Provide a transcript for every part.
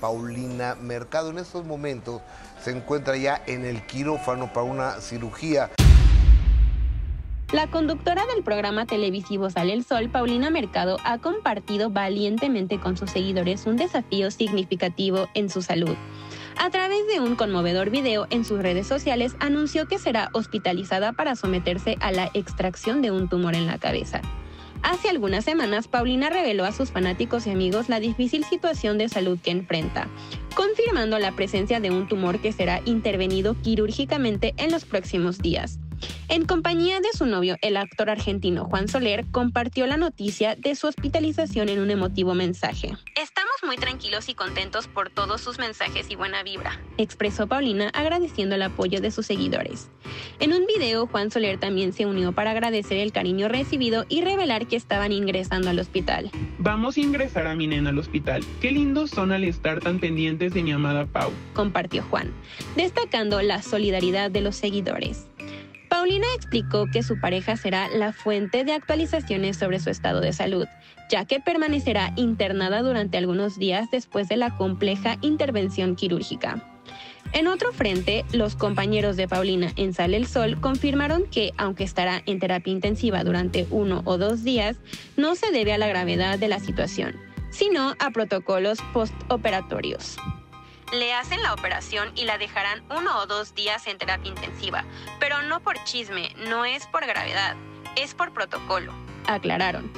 Paulina Mercado en estos momentos se encuentra ya en el quirófano para una cirugía. La conductora del programa televisivo Sale el Sol, Paulina Mercado, ha compartido valientemente con sus seguidores un desafío significativo en su salud. A través de un conmovedor video en sus redes sociales, anunció que será hospitalizada para someterse a la extracción de un tumor en la cabeza. Hace algunas semanas, Paulina reveló a sus fanáticos y amigos la difícil situación de salud que enfrenta, confirmando la presencia de un tumor que será intervenido quirúrgicamente en los próximos días. En compañía de su novio, el actor argentino Juan Soler, compartió la noticia de su hospitalización en un emotivo mensaje. Muy tranquilos y contentos por todos sus mensajes y buena vibra, expresó Paulina agradeciendo el apoyo de sus seguidores. En un video, Juan Soler también se unió para agradecer el cariño recibido y revelar que estaban ingresando al hospital. Vamos a ingresar a mi nena al hospital. Qué lindos son al estar tan pendientes de mi amada Pau. Compartió Juan, destacando la solidaridad de los seguidores. Paulina explicó que su pareja será la fuente de actualizaciones sobre su estado de salud, ya que permanecerá internada durante algunos días después de la compleja intervención quirúrgica. En otro frente, los compañeros de Paulina en Sale el Sol confirmaron que, aunque estará en terapia intensiva durante uno o dos días, no se debe a la gravedad de la situación, sino a protocolos postoperatorios. Le hacen la operación y la dejarán uno o dos días en terapia intensiva, pero no por chisme, no es por gravedad, es por protocolo, aclararon.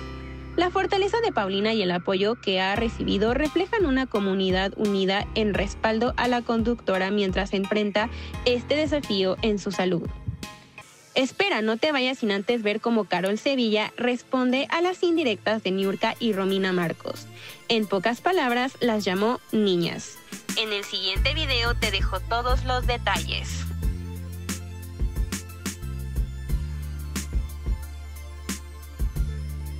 La fortaleza de Paulina y el apoyo que ha recibido reflejan una comunidad unida en respaldo a la conductora mientras enfrenta este desafío en su salud. Espera, no te vayas sin antes ver cómo Carol Sevilla responde a las indirectas de Niurka y Romina Marcos. En pocas palabras, las llamó niñas. En el siguiente video te dejo todos los detalles.